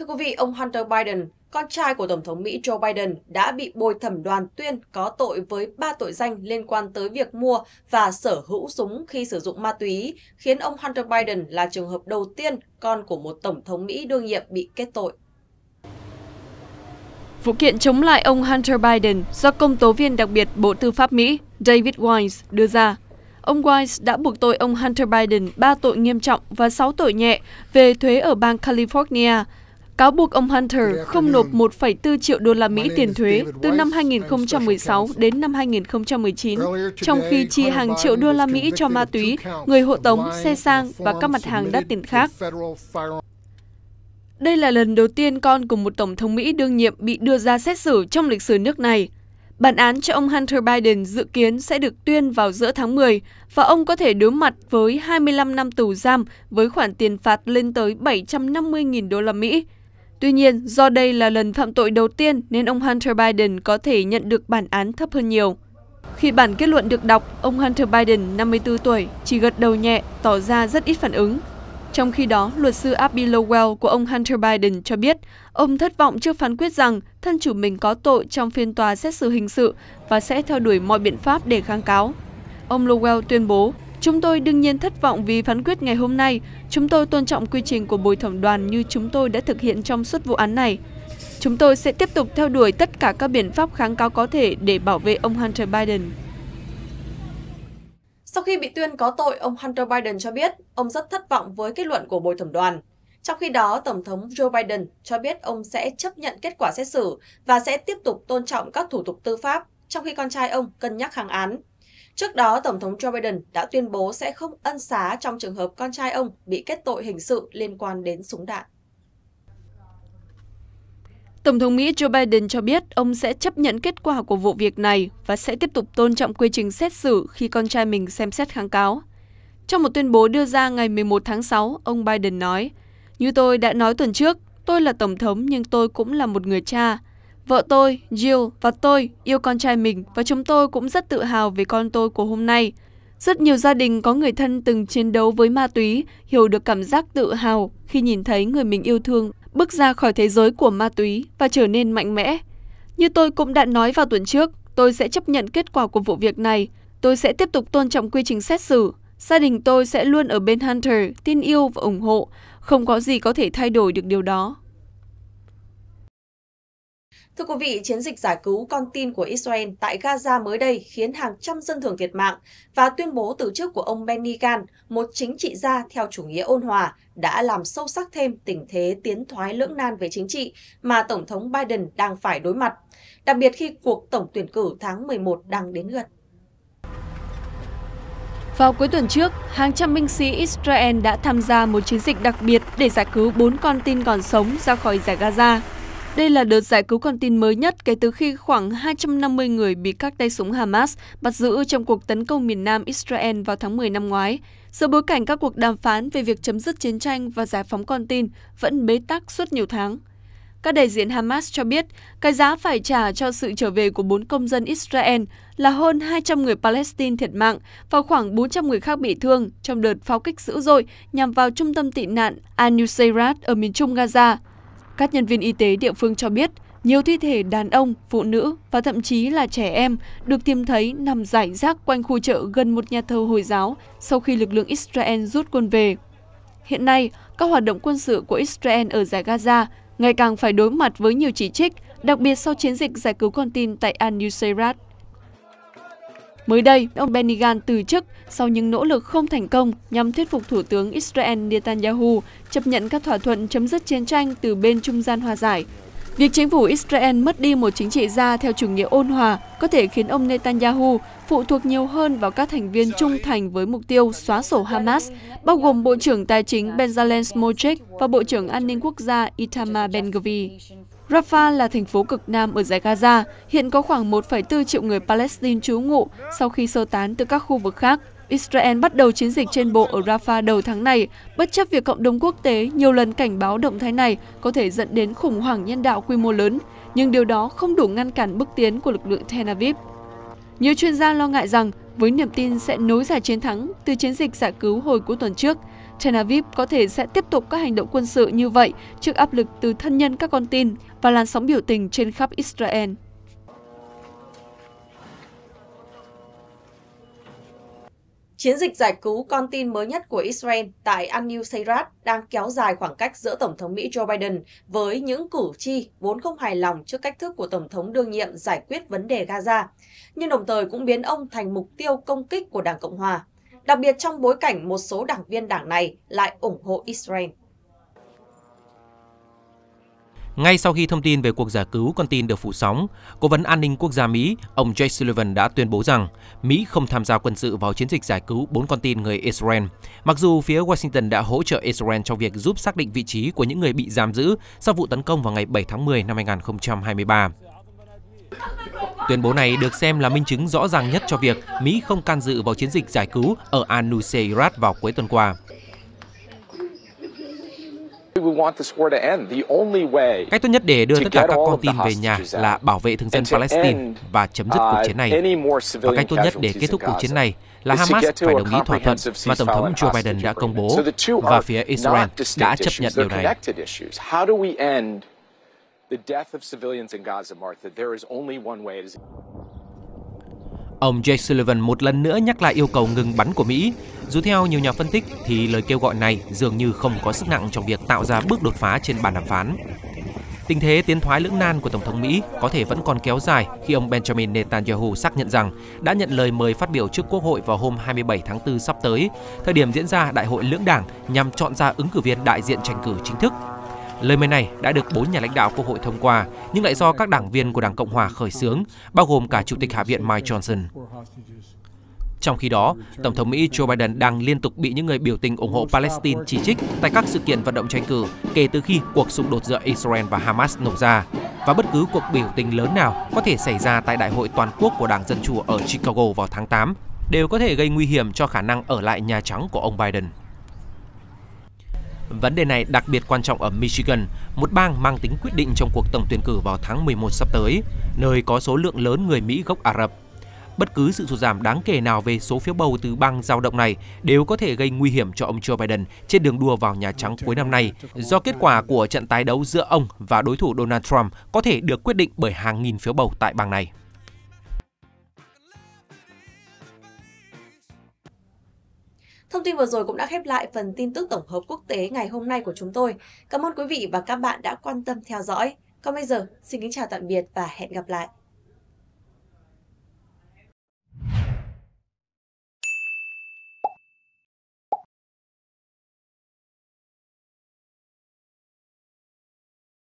Thưa quý vị, ông Hunter Biden, con trai của Tổng thống Mỹ Joe Biden đã bị bồi thẩm đoàn tuyên có tội với ba tội danh liên quan tới việc mua và sở hữu súng khi sử dụng ma túy, khiến ông Hunter Biden là trường hợp đầu tiên con của một Tổng thống Mỹ đương nhiệm bị kết tội. Vụ kiện chống lại ông Hunter Biden do công tố viên đặc biệt Bộ Tư pháp Mỹ David Weiss đưa ra. Ông Weiss đã buộc tội ông Hunter Biden 3 tội nghiêm trọng và 6 tội nhẹ về thuế ở bang California, cáo buộc ông Hunter không nộp 1,4 triệu đô la Mỹ tiền thuế từ năm 2016 đến năm 2019, trong khi chi hàng triệu đô la Mỹ cho ma túy, người hộ tống, xe sang và các mặt hàng đắt tiền khác. Đây là lần đầu tiên con của một Tổng thống Mỹ đương nhiệm bị đưa ra xét xử trong lịch sử nước này. Bản án cho ông Hunter Biden dự kiến sẽ được tuyên vào giữa tháng 10 và ông có thể đối mặt với 25 năm tù giam với khoản tiền phạt lên tới 750.000 đô la Mỹ. Tuy nhiên, do đây là lần phạm tội đầu tiên nên ông Hunter Biden có thể nhận được bản án thấp hơn nhiều. Khi bản kết luận được đọc, ông Hunter Biden, 54 tuổi, chỉ gật đầu nhẹ, tỏ ra rất ít phản ứng. Trong khi đó, luật sư Abby Lowell của ông Hunter Biden cho biết ông thất vọng trước phán quyết rằng thân chủ mình có tội trong phiên tòa xét xử hình sự và sẽ theo đuổi mọi biện pháp để kháng cáo. Ông Lowell tuyên bố, Chúng tôi đương nhiên thất vọng vì phán quyết ngày hôm nay. Chúng tôi tôn trọng quy trình của bồi thẩm đoàn như chúng tôi đã thực hiện trong suốt vụ án này. Chúng tôi sẽ tiếp tục theo đuổi tất cả các biện pháp kháng cáo có thể để bảo vệ ông Hunter Biden. Sau khi bị tuyên có tội, ông Hunter Biden cho biết ông rất thất vọng với kết luận của bồi thẩm đoàn. Trong khi đó, Tổng thống Joe Biden cho biết ông sẽ chấp nhận kết quả xét xử và sẽ tiếp tục tôn trọng các thủ tục tư pháp, trong khi con trai ông cân nhắc kháng án. Trước đó, Tổng thống Joe Biden đã tuyên bố sẽ không ân xá trong trường hợp con trai ông bị kết tội hình sự liên quan đến súng đạn. Tổng thống Mỹ Joe Biden cho biết ông sẽ chấp nhận kết quả của vụ việc này và sẽ tiếp tục tôn trọng quy trình xét xử khi con trai mình xem xét kháng cáo. Trong một tuyên bố đưa ra ngày 11 tháng 6, ông Biden nói, Như tôi đã nói tuần trước, tôi là Tổng thống nhưng tôi cũng là một người cha. Vợ tôi, Jill và tôi yêu con trai mình và chúng tôi cũng rất tự hào về con tôi của hôm nay. Rất nhiều gia đình có người thân từng chiến đấu với ma túy hiểu được cảm giác tự hào khi nhìn thấy người mình yêu thương bước ra khỏi thế giới của ma túy và trở nên mạnh mẽ. Như tôi cũng đã nói vào tuần trước, tôi sẽ chấp nhận kết quả của vụ việc này. Tôi sẽ tiếp tục tôn trọng quy trình xét xử. Gia đình tôi sẽ luôn ở bên Hunter, tin yêu và ủng hộ. Không có gì có thể thay đổi được điều đó. Thưa quý vị, chiến dịch giải cứu con tin của Israel tại Gaza mới đây khiến hàng trăm dân thường thiệt mạng và tuyên bố từ chức của ông Benny Gantz, một chính trị gia theo chủ nghĩa ôn hòa, đã làm sâu sắc thêm tình thế tiến thoái lưỡng nan về chính trị mà Tổng thống Biden đang phải đối mặt, đặc biệt khi cuộc tổng tuyển cử tháng 11 đang đến gần. Vào cuối tuần trước, hàng trăm binh sĩ Israel đã tham gia một chiến dịch đặc biệt để giải cứu bốn con tin còn sống ra khỏi giải Gaza. Đây là đợt giải cứu con tin mới nhất kể từ khi khoảng 250 người bị các tay súng Hamas bắt giữ trong cuộc tấn công miền nam Israel vào tháng 10 năm ngoái, giữa bối cảnh các cuộc đàm phán về việc chấm dứt chiến tranh và giải phóng con tin vẫn bế tắc suốt nhiều tháng. Các đại diện Hamas cho biết cái giá phải trả cho sự trở về của bốn công dân Israel là hơn 200 người Palestine thiệt mạng và khoảng 400 người khác bị thương trong đợt pháo kích dữ dội nhằm vào trung tâm tị nạn Al-Nusayrat ở miền trung Gaza các nhân viên y tế địa phương cho biết, nhiều thi thể đàn ông, phụ nữ và thậm chí là trẻ em được tìm thấy nằm rải rác quanh khu chợ gần một nhà thờ Hồi giáo sau khi lực lượng Israel rút quân về. Hiện nay, các hoạt động quân sự của Israel ở giải Gaza ngày càng phải đối mặt với nhiều chỉ trích, đặc biệt sau chiến dịch giải cứu con tin tại Al-Nusayrat. Mới đây, ông Benny Gantz từ chức sau những nỗ lực không thành công nhằm thuyết phục Thủ tướng Israel Netanyahu chấp nhận các thỏa thuận chấm dứt chiến tranh từ bên trung gian hòa giải. Việc chính phủ Israel mất đi một chính trị gia theo chủ nghĩa ôn hòa có thể khiến ông Netanyahu phụ thuộc nhiều hơn vào các thành viên trung thành với mục tiêu xóa sổ Hamas, bao gồm Bộ trưởng Tài chính Benjamin Smotrich và Bộ trưởng An ninh Quốc gia Itamar Ben-Gvir. Rafah là thành phố cực nam ở giải Gaza, hiện có khoảng 1,4 triệu người Palestine trú ngụ sau khi sơ tán từ các khu vực khác. Israel bắt đầu chiến dịch trên bộ ở Rafah đầu tháng này, bất chấp việc cộng đồng quốc tế nhiều lần cảnh báo động thái này có thể dẫn đến khủng hoảng nhân đạo quy mô lớn, nhưng điều đó không đủ ngăn cản bước tiến của lực lượng Tel Aviv. Nhiều chuyên gia lo ngại rằng với niềm tin sẽ nối dài chiến thắng từ chiến dịch giải cứu hồi cuối tuần trước, Tel Aviv có thể sẽ tiếp tục các hành động quân sự như vậy trước áp lực từ thân nhân các con tin và làn sóng biểu tình trên khắp Israel. Chiến dịch giải cứu con tin mới nhất của Israel tại Anil Nusayrat đang kéo dài khoảng cách giữa Tổng thống Mỹ Joe Biden với những cử tri vốn không hài lòng trước cách thức của Tổng thống đương nhiệm giải quyết vấn đề Gaza, nhưng đồng thời cũng biến ông thành mục tiêu công kích của Đảng Cộng Hòa, đặc biệt trong bối cảnh một số đảng viên đảng này lại ủng hộ Israel. Ngay sau khi thông tin về cuộc giải cứu con tin được phủ sóng, Cố vấn an ninh quốc gia Mỹ, ông Jake Sullivan đã tuyên bố rằng Mỹ không tham gia quân sự vào chiến dịch giải cứu bốn con tin người Israel, mặc dù phía Washington đã hỗ trợ Israel trong việc giúp xác định vị trí của những người bị giam giữ sau vụ tấn công vào ngày 7 tháng 10 năm 2023. Tuyên bố này được xem là minh chứng rõ ràng nhất cho việc Mỹ không can dự vào chiến dịch giải cứu ở Al-Nusayrat vào cuối tuần qua. Cách tốt nhất để đưa tất cả các con tin về nhà là bảo vệ thường dân Palestine và chấm dứt cuộc chiến này. Và cách tốt nhất để kết thúc cuộc chiến này là Hamas phải đồng ý thỏa thuận mà Tổng thống Joe Biden đã công bố và phía Israel đã chấp nhận điều này. Ông Jake Sullivan một lần nữa nhắc lại yêu cầu ngừng bắn của Mỹ. Dù theo nhiều nhà phân tích thì lời kêu gọi này dường như không có sức nặng trong việc tạo ra bước đột phá trên bàn đàm phán. Tình thế tiến thoái lưỡng nan của Tổng thống Mỹ có thể vẫn còn kéo dài khi ông Benjamin Netanyahu xác nhận rằng đã nhận lời mời phát biểu trước Quốc hội vào hôm 27 tháng 4 sắp tới, thời điểm diễn ra đại hội lưỡng đảng nhằm chọn ra ứng cử viên đại diện tranh cử chính thức Lời mời này đã được bốn nhà lãnh đạo Quốc hội thông qua, nhưng lại do các đảng viên của Đảng Cộng hòa khởi xướng, bao gồm cả Chủ tịch Hạ viện Mike Johnson. Trong khi đó, Tổng thống Mỹ Joe Biden đang liên tục bị những người biểu tình ủng hộ Palestine chỉ trích tại các sự kiện vận động tranh cử kể từ khi cuộc xung đột giữa Israel và Hamas nổ ra. Và bất cứ cuộc biểu tình lớn nào có thể xảy ra tại Đại hội toàn quốc của Đảng Dân Chủ ở Chicago vào tháng 8 đều có thể gây nguy hiểm cho khả năng ở lại Nhà Trắng của ông Biden. Vấn đề này đặc biệt quan trọng ở Michigan, một bang mang tính quyết định trong cuộc tổng tuyển cử vào tháng 11 sắp tới, nơi có số lượng lớn người Mỹ gốc Ả Rập. Bất cứ sự sụt giảm đáng kể nào về số phiếu bầu từ bang giao động này đều có thể gây nguy hiểm cho ông Joe Biden trên đường đua vào Nhà Trắng cuối năm nay, do kết quả của trận tái đấu giữa ông và đối thủ Donald Trump có thể được quyết định bởi hàng nghìn phiếu bầu tại bang này. Thông tin vừa rồi cũng đã khép lại phần tin tức tổng hợp quốc tế ngày hôm nay của chúng tôi. Cảm ơn quý vị và các bạn đã quan tâm theo dõi. Còn bây giờ, xin kính chào tạm biệt và hẹn gặp lại.